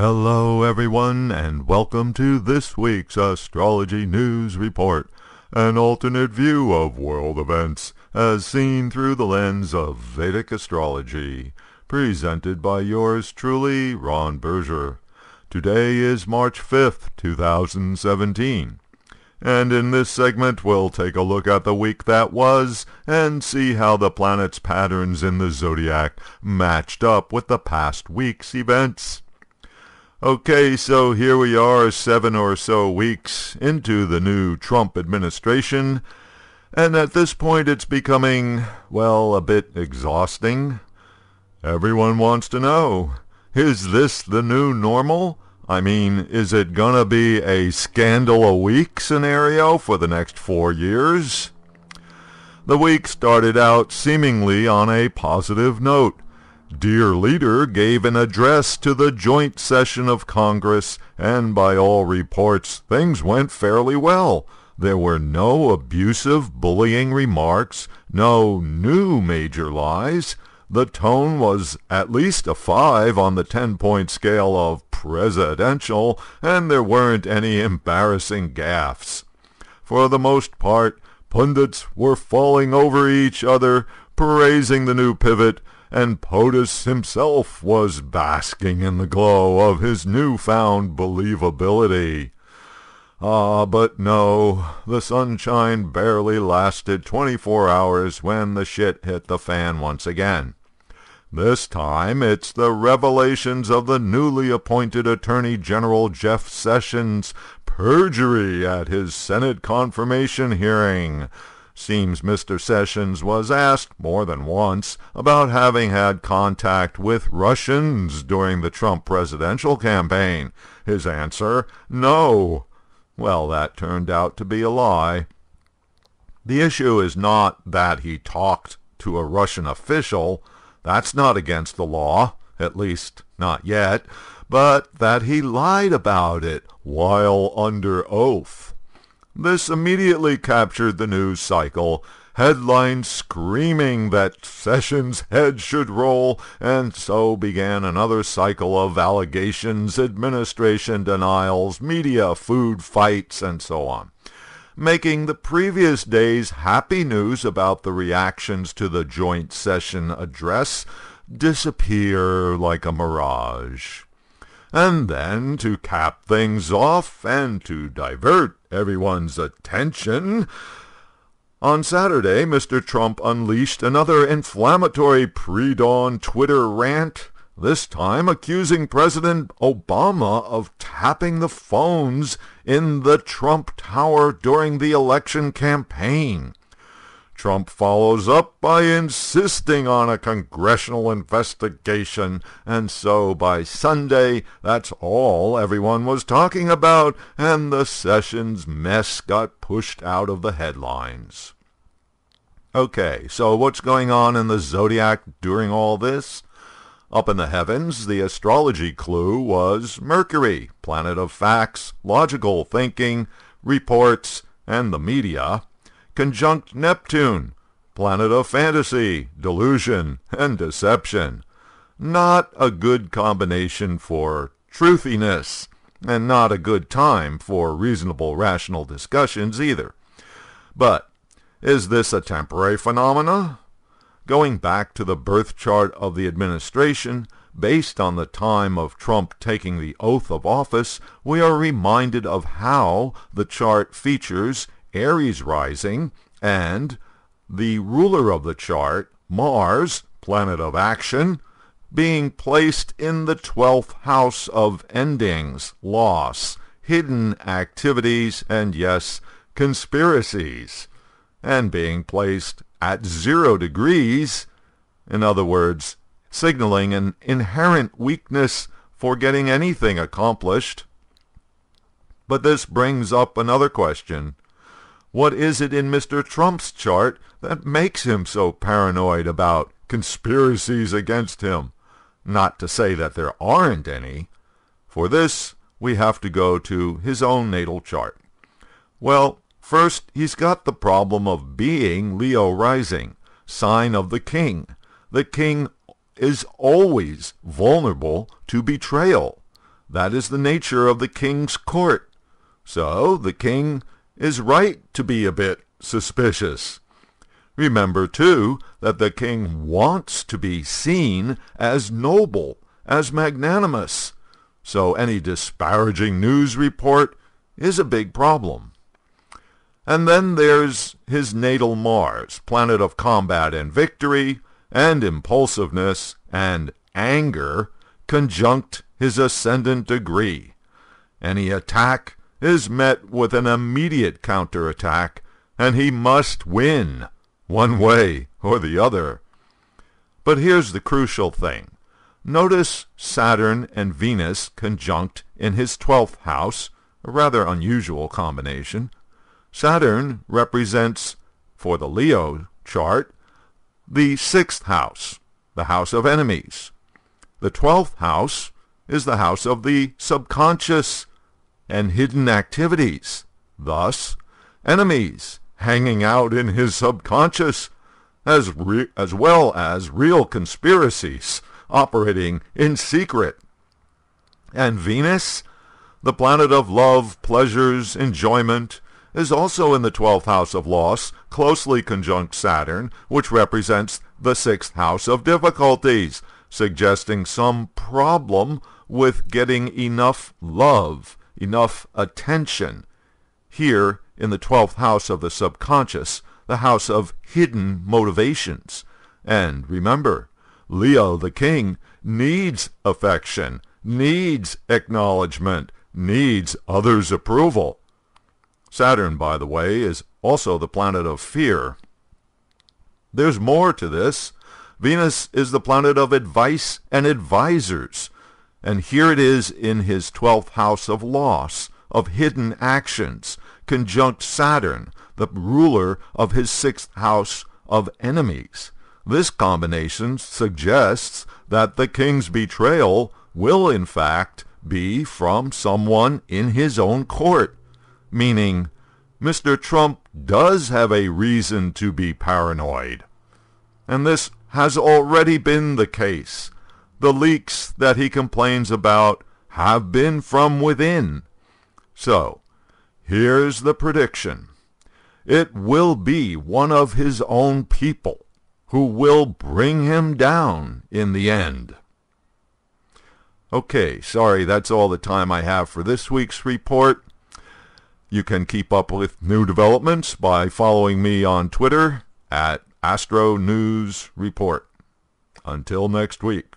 Hello, everyone, and welcome to this week's Astrology News Report, an alternate view of world events as seen through the lens of Vedic astrology, presented by yours truly, Ron Berger. Today is March 5th, 2017. And in this segment, we'll take a look at the week that was and see how the planets' patterns in the zodiac matched up with the past week's events. Okay, so here we are seven or so weeks into the new Trump administration, and at this point it's becoming, well, a bit exhausting. Everyone wants to know, is this the new normal? I mean, is it gonna be a scandal a week scenario for the next four years? The week started out seemingly on a positive note. Dear Leader gave an address to the joint session of Congress, and by all reports, things went fairly well. There were no abusive, bullying remarks, no new major lies. The tone was at least a five on the ten-point scale of presidential, and there weren't any embarrassing gaffes. For the most part, pundits were falling over each other, praising the new pivot, and POTUS himself was basking in the glow of his new-found believability. Ah, but no, the sunshine barely lasted twenty-four hours when the shit hit the fan once again. This time it's the revelations of the newly appointed Attorney General Jeff Sessions' perjury at his Senate confirmation hearing, Seems Mr. Sessions was asked more than once about having had contact with Russians during the Trump presidential campaign. His answer, no. Well, that turned out to be a lie. The issue is not that he talked to a Russian official. That's not against the law, at least not yet, but that he lied about it while under oath. This immediately captured the news cycle, headlines screaming that Sessions' head should roll, and so began another cycle of allegations, administration denials, media food fights, and so on, making the previous day's happy news about the reactions to the joint session address disappear like a mirage. And then, to cap things off and to divert everyone's attention, on Saturday, Mr. Trump unleashed another inflammatory pre-dawn Twitter rant, this time accusing President Obama of tapping the phones in the Trump Tower during the election campaign. Trump follows up by insisting on a congressional investigation, and so by Sunday, that's all everyone was talking about, and the Sessions mess got pushed out of the headlines. Okay, so what's going on in the zodiac during all this? Up in the heavens, the astrology clue was Mercury, planet of facts, logical thinking, reports, and the media conjunct Neptune, planet of fantasy, delusion, and deception. Not a good combination for truthiness, and not a good time for reasonable rational discussions either. But is this a temporary phenomena? Going back to the birth chart of the administration, based on the time of Trump taking the oath of office, we are reminded of how the chart features Aries rising, and the ruler of the chart, Mars, planet of action, being placed in the 12th house of endings, loss, hidden activities, and yes, conspiracies, and being placed at zero degrees, in other words, signaling an inherent weakness for getting anything accomplished. But this brings up another question. What is it in Mr. Trump's chart that makes him so paranoid about conspiracies against him? Not to say that there aren't any. For this, we have to go to his own natal chart. Well, first, he's got the problem of being Leo rising, sign of the king. The king is always vulnerable to betrayal. That is the nature of the king's court. So the king is right to be a bit suspicious. Remember, too, that the king wants to be seen as noble, as magnanimous. So any disparaging news report is a big problem. And then there's his natal Mars, planet of combat and victory, and impulsiveness and anger, conjunct his ascendant degree. Any attack is met with an immediate counterattack, and he must win, one way or the other. But here's the crucial thing. Notice Saturn and Venus conjunct in his twelfth house, a rather unusual combination. Saturn represents, for the Leo chart, the sixth house, the house of enemies. The twelfth house is the house of the subconscious and hidden activities. Thus, enemies hanging out in his subconscious, as, as well as real conspiracies operating in secret. And Venus, the planet of love, pleasures, enjoyment, is also in the 12th house of loss, closely conjunct Saturn, which represents the 6th house of difficulties, suggesting some problem with getting enough love, enough attention. Here, in the 12th house of the subconscious, the house of hidden motivations. And remember, Leo the king needs affection, needs acknowledgement, needs others' approval. Saturn, by the way, is also the planet of fear. There's more to this. Venus is the planet of advice and advisors. And here it is in his 12th house of loss, of hidden actions, conjunct Saturn, the ruler of his 6th house of enemies. This combination suggests that the king's betrayal will in fact be from someone in his own court meaning Mr. Trump does have a reason to be paranoid. And this has already been the case. The leaks that he complains about have been from within. So, here's the prediction. It will be one of his own people who will bring him down in the end. Okay, sorry, that's all the time I have for this week's report. You can keep up with new developments by following me on Twitter at Astro News Report. Until next week.